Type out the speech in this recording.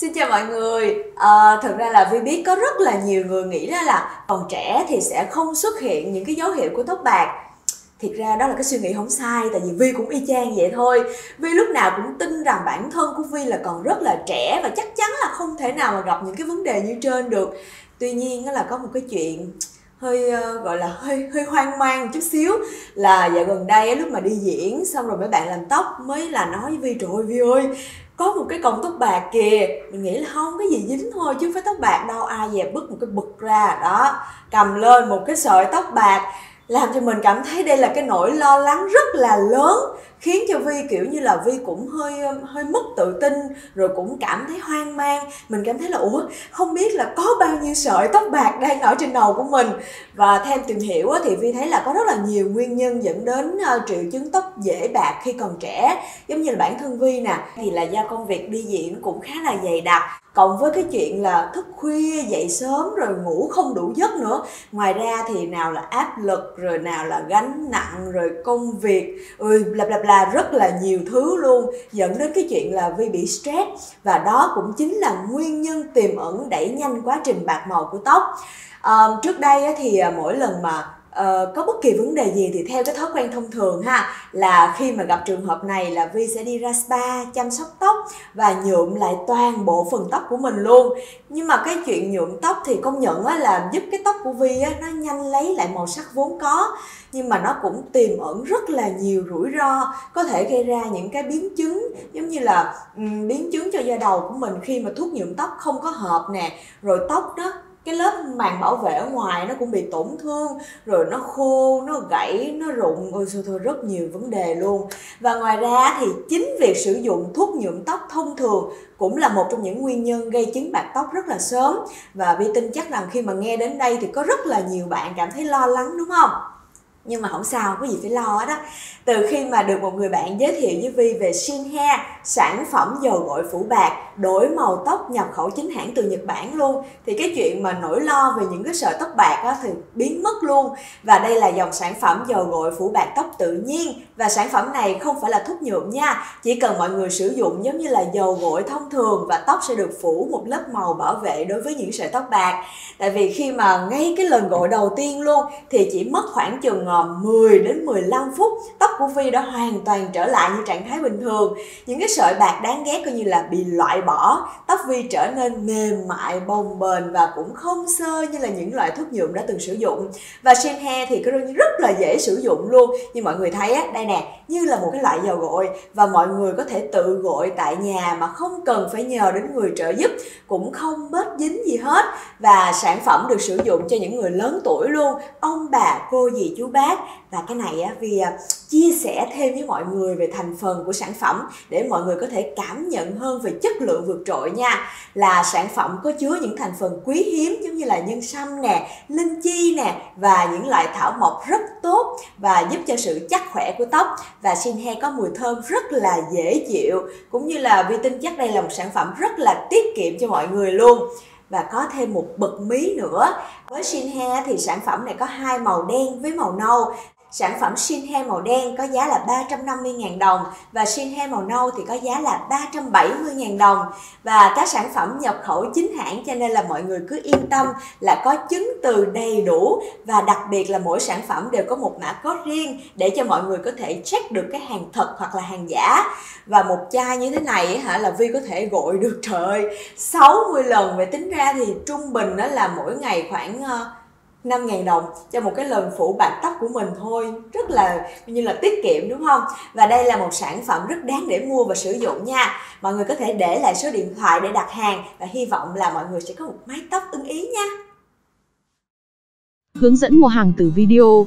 Xin chào mọi người. Ờ, à, thực ra là Vi biết có rất là nhiều người nghĩ ra là còn trẻ thì sẽ không xuất hiện những cái dấu hiệu của tóc bạc. Thiệt ra đó là cái suy nghĩ không sai tại vì Vi cũng y chang vậy thôi. Vi lúc nào cũng tin rằng bản thân của Vi là còn rất là trẻ và chắc chắn là không thể nào mà gặp những cái vấn đề như trên được. Tuy nhiên đó là có một cái chuyện hơi uh, gọi là hơi hơi hoang mang một chút xíu là dạo gần đây lúc mà đi diễn xong rồi mấy bạn làm tóc mới là nói với Vi trời ơi Vi ơi có một cái cọng tóc bạc kìa. Mình nghĩ là không, cái gì dính thôi chứ không phải tóc bạc đâu. Ai dè bứt một cái bực ra. Đó, cầm lên một cái sợi tóc bạc, làm cho mình cảm thấy đây là cái nỗi lo lắng rất là lớn khiến cho vi kiểu như là vi cũng hơi hơi mất tự tin, rồi cũng cảm thấy hoang mang. Mình cảm thấy là, ủa, không biết là có bao nhiêu sợi tóc bạc đang ở trên đầu của mình? Và theo tìm hiểu thì vi thấy là có rất là nhiều nguyên nhân dẫn đến ờ, triệu chứng tóc dễ bạc khi còn trẻ. Giống như là bản thân vi nè, thì là do công việc đi diễn cũng khá là dày đặc. Cộng với cái chuyện là thức khuya, dậy sớm, rồi ngủ không đủ giấc nữa. Ngoài ra thì nào là áp lực, rồi nào là gánh nặng, rồi công việc. Ơi lặp lặp là rất là nhiều thứ luôn dẫn đến cái chuyện là vi bị stress. Và đó cũng chính là nguyên nhân tiềm ẩn đẩy nhanh quá trình bạc màu của tóc. À, trước đây thì à, mỗi lần mà uh, có bất kỳ vấn đề gì thì theo cái thói quen thông thường ha là khi mà gặp trường hợp này là Vi sẽ đi ra spa chăm sóc tóc và nhuộm lại toàn bộ phần tóc của mình luôn. Nhưng mà cái chuyện nhuộm tóc thì công nhận á, là giúp cái tóc của Vi á, nó nhanh lấy lại màu sắc vốn có nhưng mà nó cũng tiềm ẩn rất là nhiều rủi ro có thể gây ra những cái biến chứng giống như là um, biến chứng cho da đầu của mình khi mà thuốc nhuộm tóc không có hợp nè rồi tóc đó cái lớp màng bảo vệ ở ngoài nó cũng bị tổn thương, rồi nó khô, nó gãy, nó rụng, ôi xưa thôi, rất nhiều vấn đề luôn. Và ngoài ra thì chính việc sử dụng thuốc nhuộm tóc thông thường cũng là một trong những nguyên nhân gây chứng bạc tóc rất là sớm. Và vi tin chắc rằng khi mà nghe đến đây thì có rất là nhiều bạn cảm thấy lo lắng, đúng không? Nhưng mà không sao có gì phải lo đó. Từ khi mà được một người bạn giới thiệu với Vi về Shin Hair sản phẩm dầu gội phủ bạc đổi màu tóc nhập khẩu chính hãng từ Nhật Bản luôn thì cái chuyện mà nỗi lo về những cái sợi tóc bạc á, thì biến mất luôn. Và đây là dòng sản phẩm dầu gội phủ bạc tóc tự nhiên. Và sản phẩm này không phải là thuốc nhuộm nha. Chỉ cần mọi người sử dụng giống như là dầu gội thông thường và tóc sẽ được phủ một lớp màu bảo vệ đối với những sợi tóc bạc. Tại vì khi mà ngay cái lần gội đầu tiên luôn thì chỉ mất khoảng chừng ờ, 10 đến 15 phút. Tóc của Vi đã hoàn toàn trở lại như trạng thái bình thường. Những cái sợi bạc đáng ghét coi như là bị loại bỏ, tóc Vi trở nên mềm mại, bồng bềnh và cũng không sơ như là những loại thuốc nhuộm đã từng sử dụng. Và Shen Hair thì rất là dễ sử dụng luôn. Như mọi người thấy á, đây nè, như là một cái loại dầu gội. Và mọi người có thể tự gội tại nhà mà không cần phải nhờ đến người trợ giúp. Cũng không bết dính gì hết. Và sản phẩm được sử dụng cho những người lớn tuổi luôn. Ông bà, cô dì, chú bác. Và cái này á vì à, chia chia sẻ thêm với mọi người về thành phần của sản phẩm để mọi người có thể cảm nhận hơn về chất lượng vượt trội nha. Là sản phẩm có chứa những thành phần quý hiếm giống như là nhân sâm nè, linh chi nè và những loại thảo mộc rất tốt và giúp cho sự chắc khỏe của tóc. Và xin he có mùi thơm rất là dễ chịu, cũng như là vi tin chắc đây là một sản phẩm rất là tiết kiệm cho mọi người luôn. Và có thêm một bậc mí nữa. Với Shin Hair thì sản phẩm này có hai màu đen với màu nâu. Sản phẩm xin he màu đen có giá là 350.000 đồng và xin he màu nâu thì có giá là 370.000 đồng. Và các sản phẩm nhập khẩu chính hãng cho nên là mọi người cứ yên tâm là có chứng từ đầy đủ và đặc biệt là mỗi sản phẩm đều có một mã code riêng để cho mọi người có thể check được cái hàng thật hoặc là hàng giả. Và một chai như thế này hả là Vi có thể gội được, trời ơi 60 lần. Vậy tính ra thì trung bình đó là mỗi ngày khoảng ờ, 5.000 đồng cho một cái lần phủ bạc tóc của mình thôi. Rất là như là tiết kiệm, đúng không? Và đây là một sản phẩm rất đáng để mua và sử dụng nha. Mọi người có thể để lại số điện thoại để đặt hàng và hy vọng là mọi người sẽ có một mái tóc ưng ý nha. Hướng dẫn mua hàng từ video